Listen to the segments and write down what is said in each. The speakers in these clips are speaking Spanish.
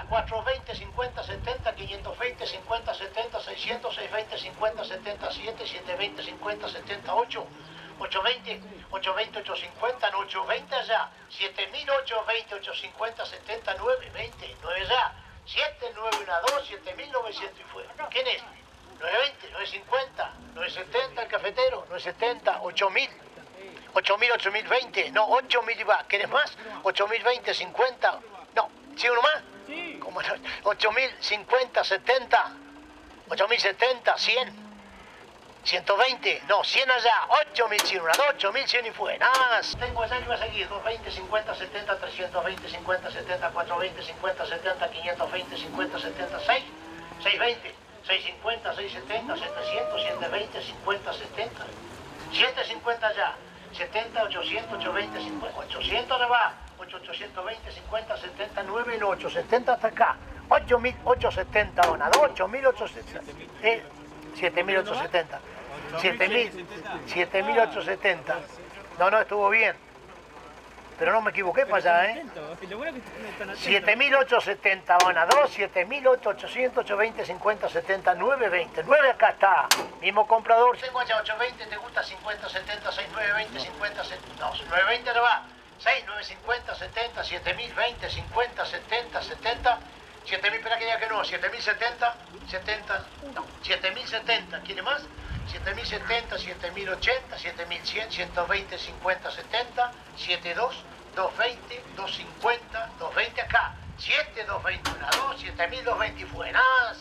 allá, 420, 50, 70, 520, 50, 70, 600, 620, 50, 77, 720, 50, 78, 820, 820, 850, 820 allá, 7820, 850, 70, 920, 9 allá, 7, 9, 1, 2, 7900 y fuera. ¿Quién es? 920, 950, 970 el cafetero, 970, 8000. 8000, 8020, no, 8000 y va. ¿Quieres más? 8020, 50. No, ¿sí uno más? Sí. ¿Cómo no? 8050, 70. 8070, 100. 120, no, 100 allá, 8100, una, 8100 y fue, nada más. Tengo allá y va a seguir, 220, 50, 70, 320, 50, 70, 420, 50, 70, 520, 50, 70, 6, 620, 650, 670, 700, 720, 50, 70, 750 allá, 70, 800, 820, 50, 800 le va, 8, 820, 50, 70, 9, no, 870 hasta acá, 8870, una, 8870, eh, 7870, 7000, 7870, no, no, estuvo bien, pero no me equivoqué para allá, ¿eh? Lo bueno es que están atentos. 7870 van a 2, 7800, 820, 50, 70, 920. 9 acá está. Mismo comprador. Tengo allá 820, te gusta 50, 70, 6, 920, 50, 70. No, 920 no va. 6, 950, 70, 7020, 50, 70, 70. 7000, espera que diga que no. 7070, 70. No, 7070. ¿Quiere más? 7070, 7080, 7100, 120, 50, 70, 72, 220, 250, 220 acá, 7, 220, una, 2, 7220 y fueras.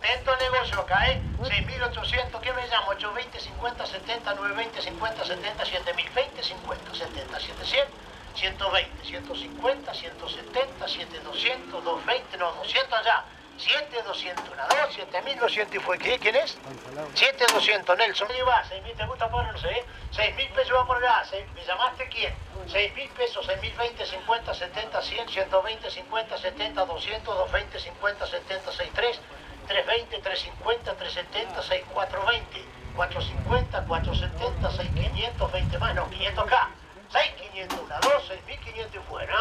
Dentro del negocio acá, ¿eh? 6800, ¿qué me llamo? 820, 50, 70, 920, 50, 70, 7020, 50, 70, 700, 120, 150, 170, 7200, 220, no, 200 allá. 7200, una, 2, 7200 y fue. ¿Quién es? 7200, Nelson. ¿Qué va? 6000, ¿te gusta por no sé? 6000 pesos va por allá. ¿Me llamaste quién? 6000 pesos, 6020, 50, 70, 100, 120, 50, 70, 200, 220, 50, 70, 63, 320, 350, 370, 6420, 450, 470, 6500, 20 más, no, 500 acá. 6500, una, 2, 6500 y fuera.